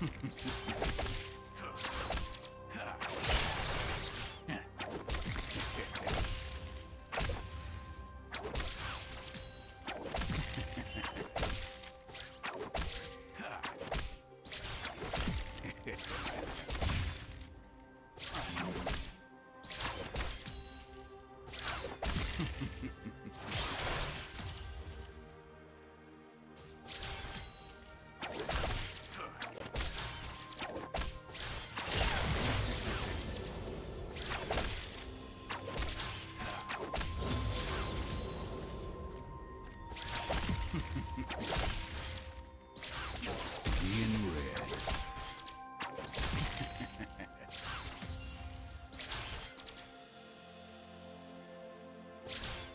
Hehehehe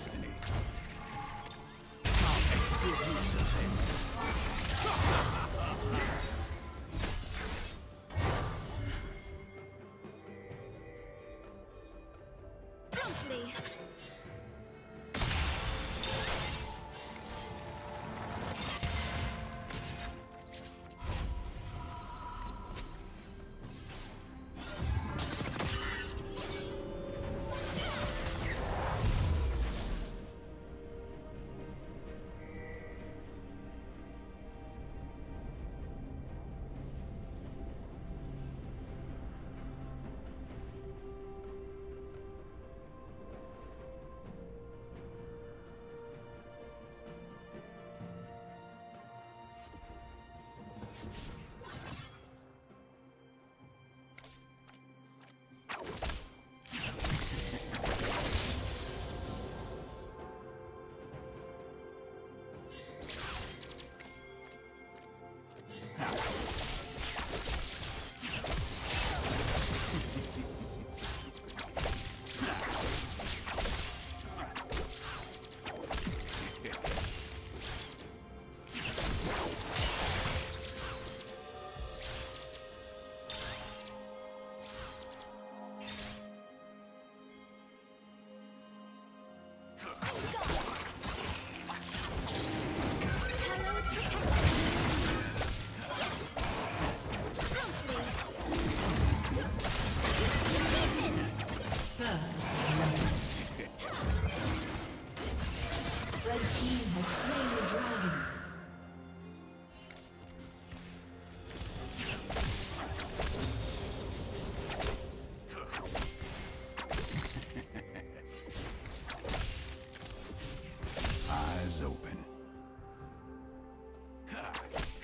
Destiny.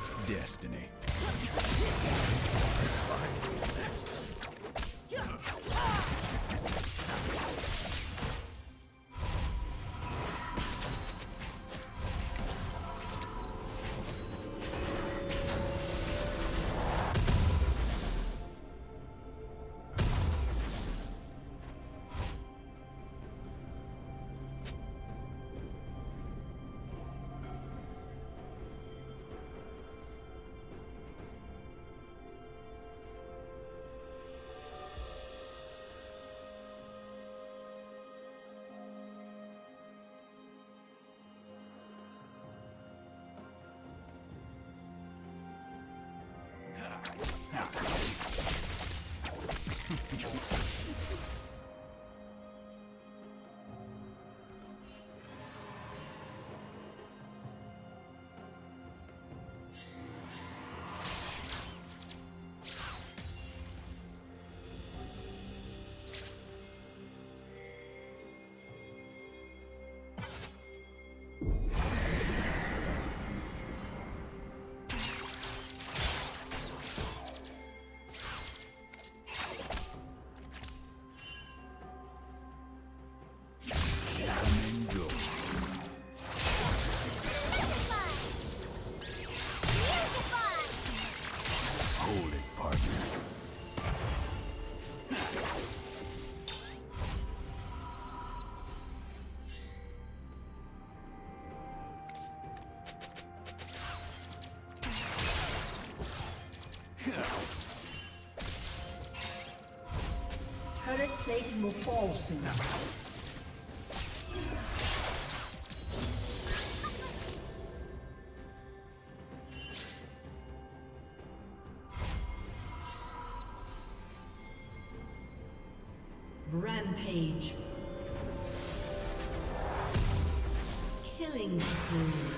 it's destiny. Plating will fall soon. Rampage. Killing spree.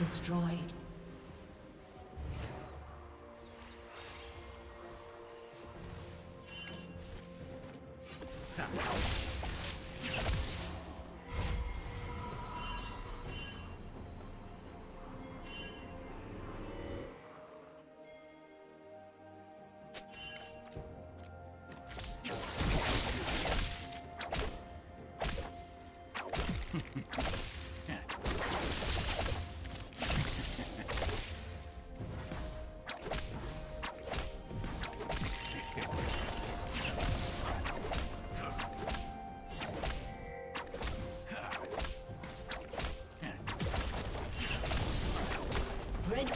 Destroyed.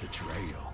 The trail.